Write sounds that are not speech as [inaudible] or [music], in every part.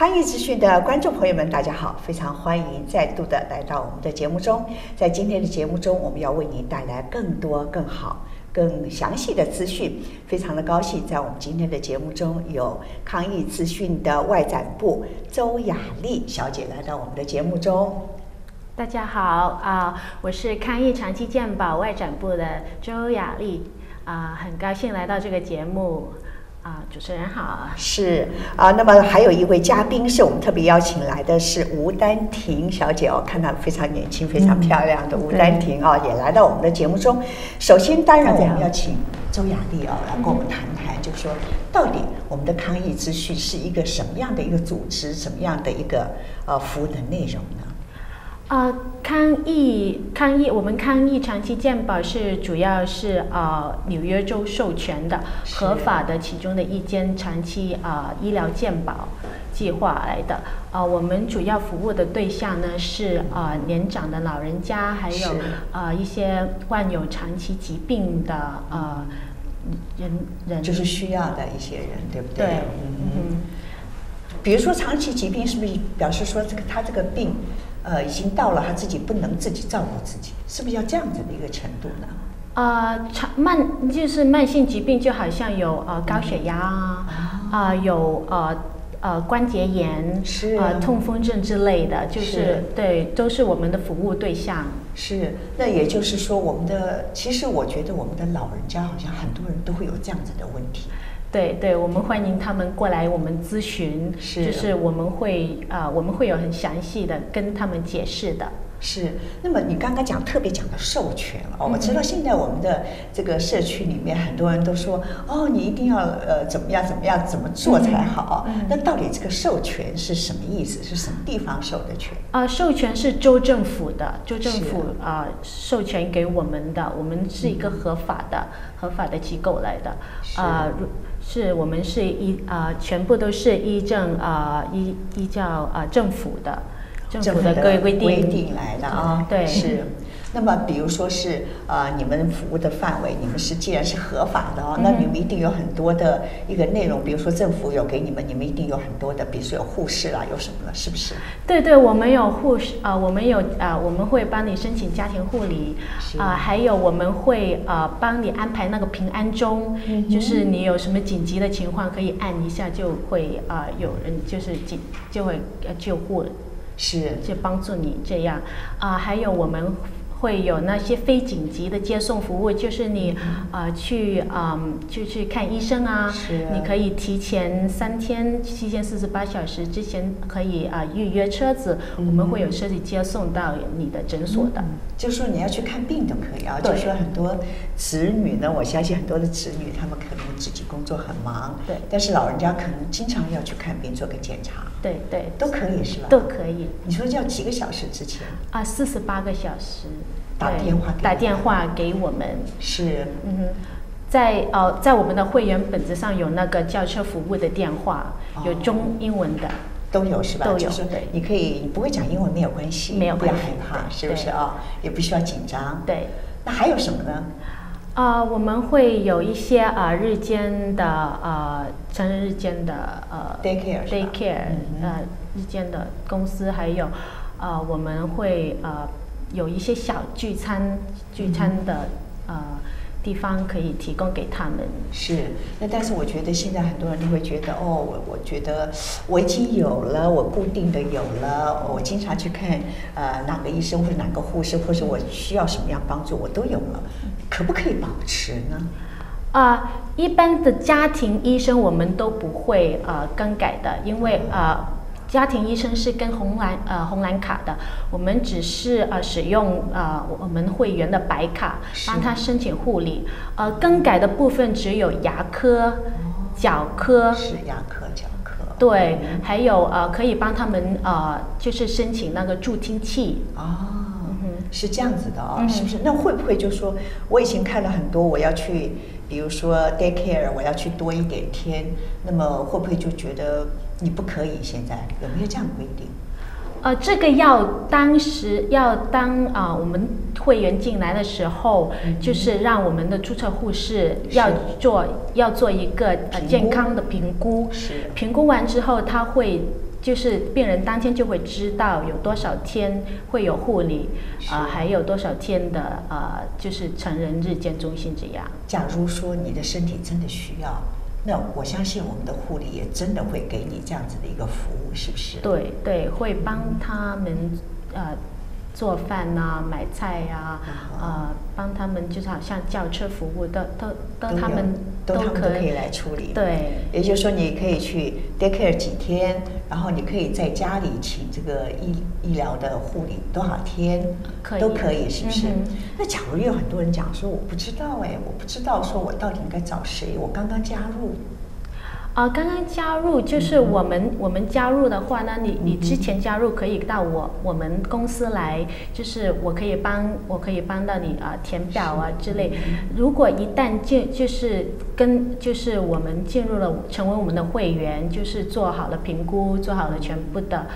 康益资讯的观众朋友们，大家好，非常欢迎再度的来到我们的节目中。在今天的节目中，我们要为您带来更多、更好、更详细的资讯。非常的高兴，在我们今天的节目中有康益资讯的外展部周雅丽小姐来到我们的节目中。大家好啊，我是康益长期健保外展部的周雅丽啊，很高兴来到这个节目。啊，主持人好，是啊，那么还有一位嘉宾是我们特别邀请来的是吴丹婷小姐哦，看她非常年轻、非常漂亮的吴丹婷啊，也来到我们的节目中。首先，当然我们要请周雅丽哦来跟我们谈谈，就说到底我们的康益资讯是一个什么样的一个组织，什么样的一个呃服务的内容呢？啊，康益康益，我们康益长期健保是主要是啊纽约州授权的合法的其中的一间长期啊医疗健保计划来的。啊，我们主要服务的对象呢是啊年长的老人家，还有啊一些患有长期疾病的呃人人，就是需要的一些人，对不对？对，嗯。比如说长期疾病，是不是表示说这个他这个病？呃，已经到了他自己不能自己照顾自己，是不是要这样子的一个程度呢？啊，长慢就是慢性疾病，就好像有呃高血压啊，啊有呃呃关节炎，是呃痛风症之类的，就是对，都是我们的服务对象。是，那也就是说，我们的其实我觉得我们的老人家好像很多人都会有这样子的问题。对对，我们欢迎他们过来我们咨询，是就是我们会啊，我们会有很详细的跟他们解释的。是，那么你刚刚讲特别讲的授权哦，我知道现在我们的这个社区里面很多人都说哦，你一定要呃怎么样怎么样怎么做才好。嗯那到底这个授权是什么意思？是什么地方授的权？啊，授权是州政府的，州政府啊授权给我们的，我们是一个合法的合法的机构来的啊。是我们是依啊，全部都是依政啊，依依照啊政府的政府的规规定来的啊，对是。那么，比如说是呃，你们服务的范围，你们是既然是合法的哦，那你们一定有很多的一个内容。比如说政府有给你们，你们一定有很多的，比如说有护士啦，有什么了，是不是？对对，我们有护士啊，我们有啊，我们会帮你申请家庭护理啊，还有我们会啊帮你安排那个平安钟，就是你有什么紧急的情况，可以按一下就会啊有人就是紧就会救护，是就帮助你这样啊，还有我们。会有那些非紧急的接送服务，就是你呃去嗯就去看医生啊，你可以提前三天、七天四十八小时之前可以啊预约车子，我们会有车子接送到你的诊所的。就说你要去看病都可以啊。就说很多子女呢，我相信很多的子女他们可能自己工作很忙，对，但是老人家可能经常要去看病做个检查，对对，都可以是吧？都可以。你说要几个小时之前？啊，四十八个小时。打电话打电话给我们是嗯哼，在呃在我们的会员本子上有那个叫车服务的电话，有中英文的都有是吧？都有对，你可以你不会讲英文没有关系，没有不要害怕，是不是啊？也不需要紧张。对，那还有什么呢？啊，我们会有一些啊日间的呃成人日间的呃 day care day care 呃日间的公司，还有啊我们会呃。有一些小聚餐、聚餐的呃地方可以提供给他们。是，那但是我觉得现在很多人都会觉得，哦，我我觉得我已经有了，我固定的有了，我经常去看呃哪个医生或者哪个护士，或者我需要什么样帮助，我都有了，可不可以保持呢？啊，一般的家庭医生我们都不会呃更改的，因为啊。家庭医生是跟红蓝呃红蓝卡的，我们只是呃使用呃我们会员的白卡帮他申请护理，呃更改的部分只有牙科、脚科。是牙科、脚科。对，还有呃可以帮他们呃就是申请那个助听器。哦，是这样子的哦，是不是？那会不会就说我以前看了很多，我要去比如说 daycare，我要去多一点天，那么会不会就觉得？你不可以现在有没有这样规定？呃，这个要当时要当啊，我们会员进来的时候，就是让我们的注册护士要做要做一个呃健康的评估。是。评估完之后，他会就是病人当天就会知道有多少天会有护理，啊，还有多少天的呃，就是成人日间中心这样。假如说你的身体真的需要，那我相信我们的护理也真的会给你这样子的一个服务，是不是？对对，会帮他们呃。做饭呐，买菜呀，呃，帮他们就是好像叫车服务，的都都他们都他们都可以来处理。对，也就是说你可以去 daycare 几天，然后你可以在家里请这个医医疗的护理多少天，都可以，是不是？那假如有很多人讲说我不知道哎，我不知道说我到底应该找谁，我刚刚加入。啊，刚刚加入就是我们，我们加入的话呢，你你之前加入可以到我我们公司来，就是我可以帮我可以帮到你啊填表啊之类。如果一旦进就是跟就是我们进入了成为我们的会员，就是做好了评估，做好了全部的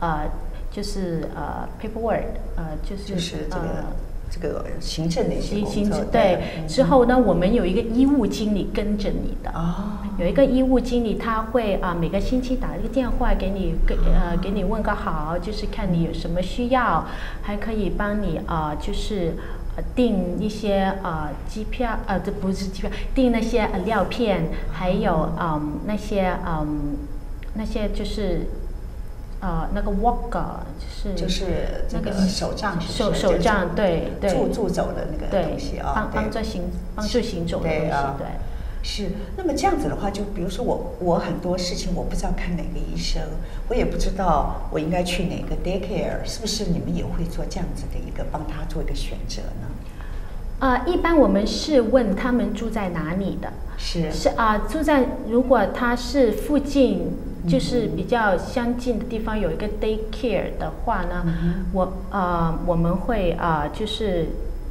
呃就是呃 paperwork，呃就是这个。这个行政的一些工作，对，之后呢，我们有一个医务经理跟着你的，哦，有一个医务经理，他会啊每个星期打一个电话给你，给呃给你问个好，就是看你有什么需要，还可以帮你啊，就是呃订一些啊机票，呃这不是机票，订那些呃料片，还有嗯那些嗯那些就是。呃，那个 walker 就是就是那个手杖，手手杖，对对，助助走的那个东西啊，帮帮助行帮助行走的东西，对。是，那么这样子的话，就比如说我我很多事情我不知道看哪个医生，我也不知道我应该去哪个 daycare，是不是你们也会做这样子的一个帮他做一个选择呢？呃，一般我们是问他们住在哪里的，是是啊，住在如果他是附近。就是比较相近的地方有一个 daycare 的话呢，我呃我们会啊就是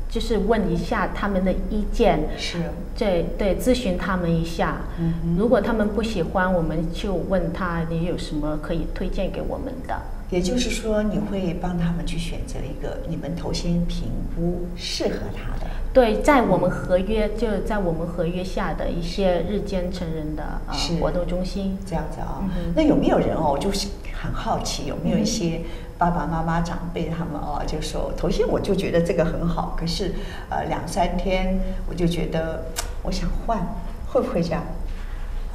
就是问一下他们的意见，是，对对，咨询他们一下。嗯如果他们不喜欢，我们就问他你有什么可以推荐给我们的。也就是说，你会帮他们去选择一个你们头先评估适合他的。对，在我们合约就在我们合约下的一些日间成人的呃活动中心，这样子啊。那有没有人哦，就是很好奇，有没有一些爸爸妈妈长辈他们哦，就说头先我就觉得这个很好，可是呃两三天我就觉得我想换，会不会这样？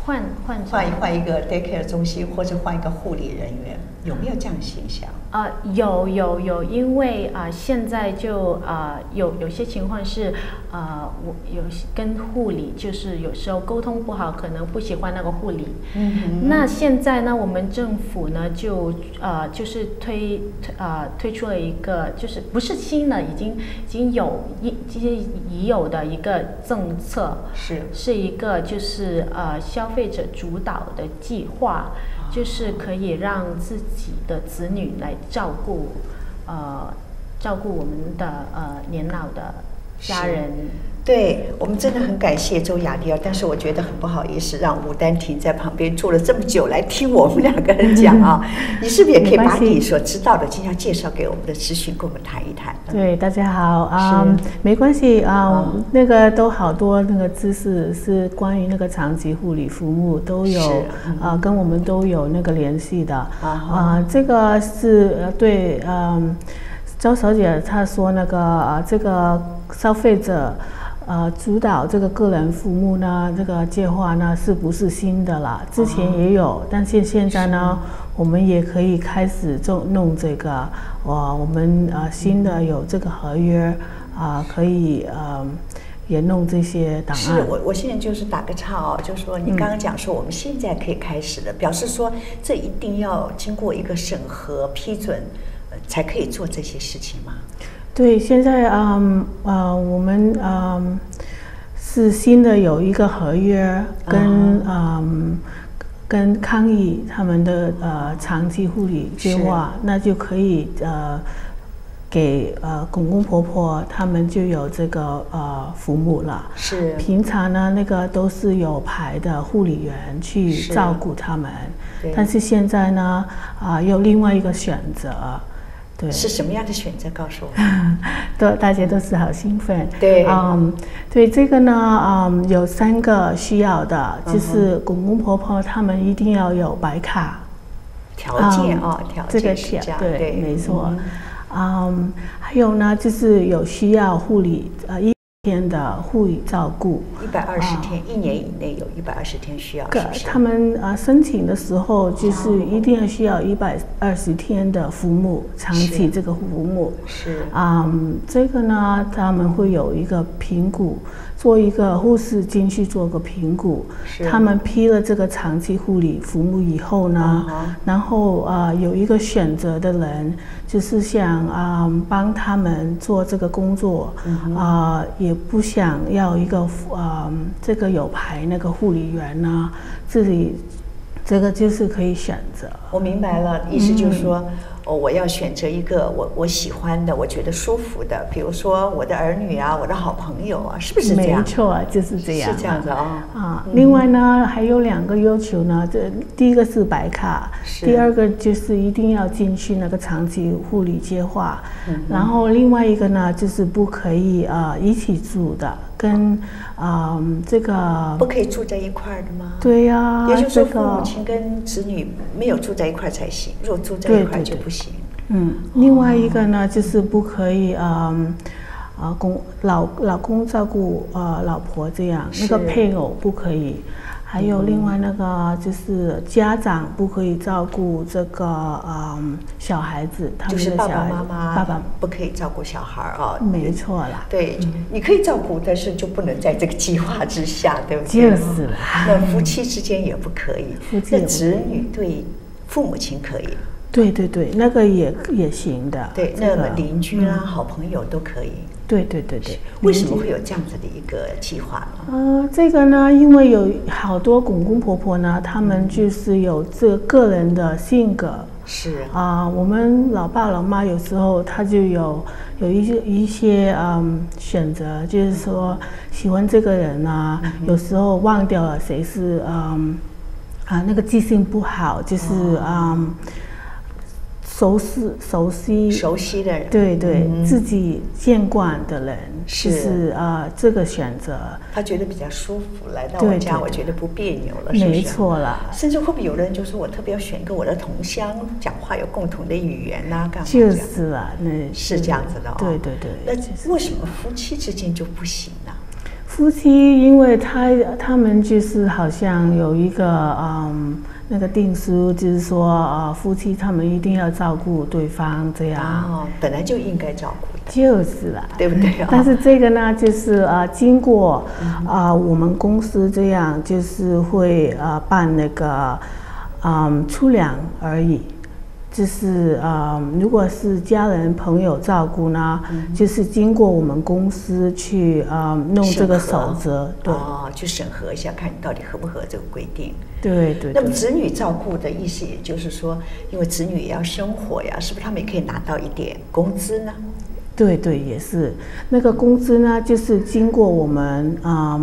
换换换一换一个 daycare 中心，或者换一个护理人员，有没有这样现象？啊，有有有，因为啊，现在就啊，有有些情况是，啊，我有跟护理就是有时候沟通不好，可能不喜欢那个护理。嗯那现在呢，我们政府呢就呃就是推推啊推出了一个，就是不是新的，已经已经有一这些已有的一个政策，是是一个就是呃消费者主导的计划。就是可以让自己的子女来照顾，呃，照顾我们的呃年老的家人。对我们真的很感谢周雅迪尔，但是我觉得很不好意思，让吴丹婷在旁边坐了这么久来听我们两个人讲啊。[laughs] 你是不是也可以把你所知道的尽量介绍给我们的咨询，跟我们谈一谈？对，大家好啊，没关系啊，那个都好多那个知识是关于那个长期护理服务都有啊，跟我们都有那个联系的啊。这个是呃对，嗯，周小姐她说那个呃这个消费者。呃，主导这个个人服务呢，这个计划呢，是不是新的了？之前也有，但是现在呢，我们也可以开始做弄这个，哇，我们呃新的有这个合约啊，可以呃也弄这些档案。是我我现在就是打个岔哦，就是说你刚刚讲说我们现在可以开始的，表示说这一定要经过一个审核批准，才可以做这些事情吗？对，现在嗯呃，我们嗯是新的有一个合约，跟嗯跟康益他们的呃长期护理计划，那就可以呃给呃公公婆婆他们就有这个呃服务了。是。平常呢，那个都是有牌的护理员去照顾他们，但是现在呢啊有另外一个选择。对，是什么样的选择？告诉我。[laughs] 都大家都是好兴奋。对，嗯，对这个呢，嗯，有三个需要的，就是公公婆婆他们一定要有白卡。条件啊，条件这个是这样，对，没错。嗯，还有呢，就是有需要护理呃一天的护理照顾，一百二十天，一年以内有一百二十天需要。他们啊申请的时候就是一定要需要一百二十天的服务，长期这个服务是啊，这个呢他们会有一个评估。做一个护士进去做个评估，他们批了这个长期护理服务以后呢，然后啊有一个选择的人，就是想啊帮他们做这个工作，啊也不想要一个啊这个有牌那个护理员呢，自己这个就是可以选择。我明白了，意思就是说。哦，我要选择一个我我喜欢的，我觉得舒服的，比如说我的儿女啊，我的好朋友啊，是不是这样？没错，就是这样。是这样子啊。啊，另外呢，还有两个要求呢，这第一个是白卡，第二个就是一定要进去那个长期护理计划，然后另外一个呢，就是不可以啊一起住的。跟啊，这个不可以住在一块儿的吗？对呀，也就是说父母亲跟子女没有住在一块儿才行，如果住在一块儿就不行。嗯，另外一个呢，就是不可以啊啊公老老公照顾啊老婆这样，那个配偶不可以。还有另外那个就是家长不可以照顾这个嗯小孩子，他们的爸爸妈妈爸爸不可以照顾小孩啊，没错啦。对，你 [laughs] 可以照顾，但是就不能在这个计划之下，对不对？就是了。那夫妻之间也不可以，那子女对父母亲可以。对对对，那个也也行的。对，那么邻居啦、好朋友都可以。对对对对，为什么会有这样子的一个计划呢？呃，这个呢，因为有好多公公婆婆呢，他们就是有这个人的性格。是啊，我们老爸老妈有时候他就有有一些一些嗯选择，就是说喜欢这个人啊，有时候忘掉了谁是嗯啊那个记性不好，就是嗯。熟悉熟悉熟悉的人，对对，自己见惯的人，是啊，这个选择，他觉得比较舒服，来到我家，我觉得不别扭了，是没错了。甚至会不会有人就说我特别要选一个我的同乡，讲话有共同的语言呐，干嘛？就是啊，那是这样子的。对对对。那为什么夫妻之间就不行呢？夫妻，因为他他们就是好像有一个嗯。那个定书就是说，啊，夫妻他们一定要照顾对方，这样。哦，本来就应该照顾的。就是啦，对不对？但是这个呢，就是啊，经过啊，我们公司这样，就是会啊办那个，嗯，出粮而已。就是啊，如果是家人朋友照顾呢，就是经过我们公司去啊弄这个守则，对，去审核一下，看你到底合不合这个规定。对对。那么子女照顾的意思，也就是说，因为子女也要生活呀，是不是他们也可以拿到一点工资呢？对对，也是。那个工资呢，就是经过我们啊，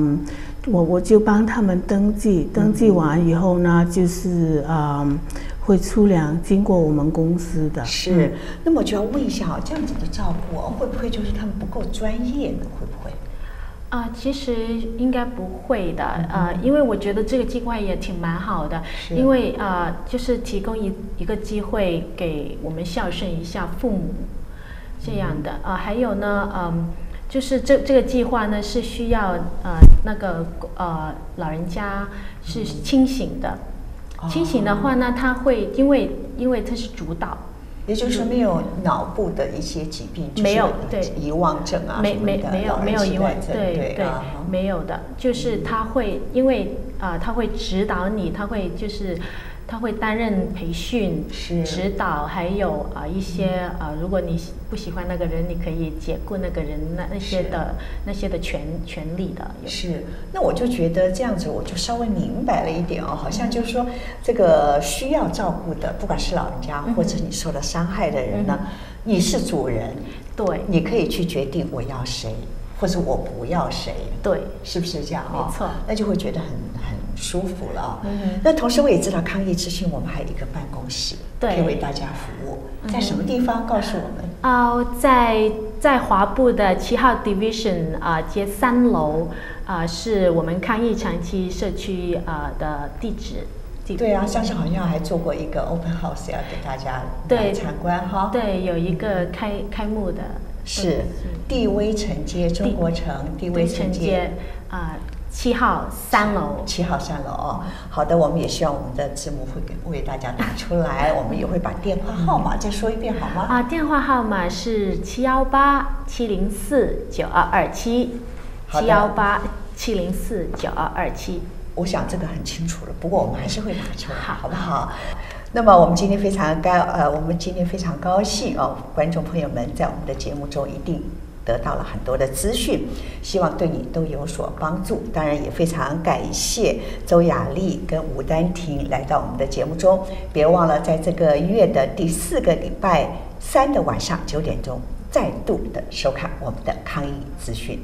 我我就帮他们登记，登记完以后呢，就是啊。会粗粮经过我们公司的是，那么就要问一下啊，这样子的照顾会不会就是他们不够专业呢？会不会？啊，其实应该不会的，呃，因为我觉得这个计划也挺蛮好的，因为啊，就是提供一一个机会给我们孝顺一下父母，这样的啊，还有呢，嗯，就是这这个计划呢是需要呃那个呃老人家是清醒的。清醒的话呢，他会因为因为他是主导，也就是说没有脑部的一些疾病，没有对。遗忘症啊，没没没有没有遗忘症，对对没有的，就是他会因为啊他会指导你，他会就是。他会担任培训、是。指导，还有啊一些啊，如果你不喜欢那个人，你可以解雇那个人那那些的那些的权权利的。是，那我就觉得这样子，我就稍微明白了一点哦，好像就是说，这个需要照顾的，不管是老人家或者你受了伤害的人呢，你是主人，对，你可以去决定我要谁，或者我不要谁，对，是不是这样啊？没错，那就会觉得很很。舒服了，嗯，那同时我也知道康益咨询，我们还有一个办公室，可以为大家服务，在什么地方？告诉我们啊，在在华埠的七号 Division 啊街三楼啊，是我们抗疫长期社区啊的地址。对啊，上次好像还做过一个 open house，要给大家来参观哈。对，有一个开开幕的。是地威城街，中国城地威城街啊，七号三楼。七号三楼哦。好的，我们也希望我们的字幕会给为大家打出来，我们也会把电话号码再说一遍好吗？啊，电话号码是七幺八七零四九二二七，七幺八七零四九二二七。我想这个很清楚了，不过我们还是会打出来，好不好？那么我们今天非常高，呃，我们今天非常高兴哦，观众朋友们在我们的节目中一定得到了很多的资讯，希望对你都有所帮助。当然也非常感谢周雅丽跟吴丹婷来到我们的节目中，别忘了在这个月的第四个礼拜三的晚上九点钟再度的收看我们的抗疫资讯。